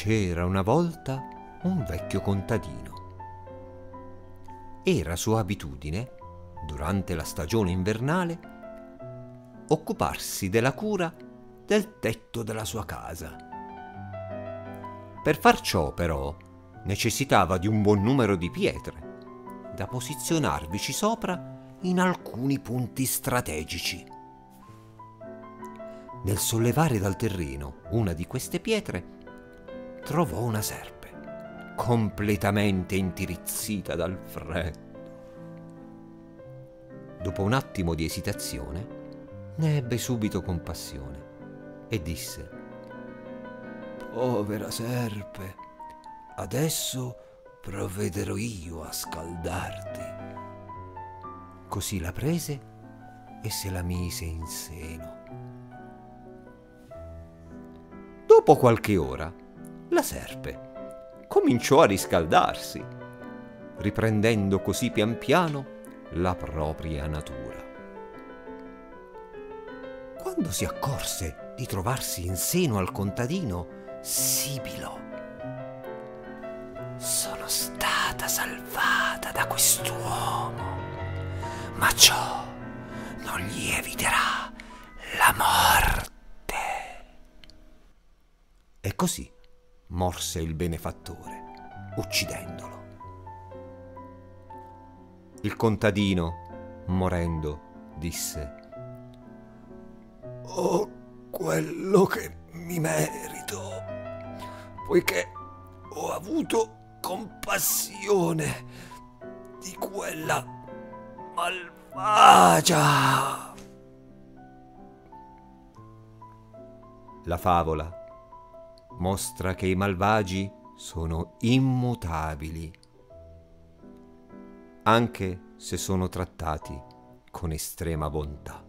C'era una volta un vecchio contadino. Era sua abitudine, durante la stagione invernale, occuparsi della cura del tetto della sua casa. Per far ciò, però, necessitava di un buon numero di pietre da posizionarvici sopra in alcuni punti strategici. Nel sollevare dal terreno una di queste pietre, trovò una serpe, completamente intirizzita dal freddo. Dopo un attimo di esitazione, ne ebbe subito compassione e disse, Povera serpe, adesso provvederò io a scaldarti. Così la prese e se la mise in seno. Dopo qualche ora, la serpe cominciò a riscaldarsi, riprendendo così pian piano la propria natura. Quando si accorse di trovarsi in seno al contadino, sibilò. Sono stata salvata da quest'uomo, ma ciò non gli eviterà la morte. E così morse il benefattore, uccidendolo. Il contadino, morendo, disse, Ho quello che mi merito, poiché ho avuto compassione di quella malvagia. La favola mostra che i malvagi sono immutabili, anche se sono trattati con estrema bontà.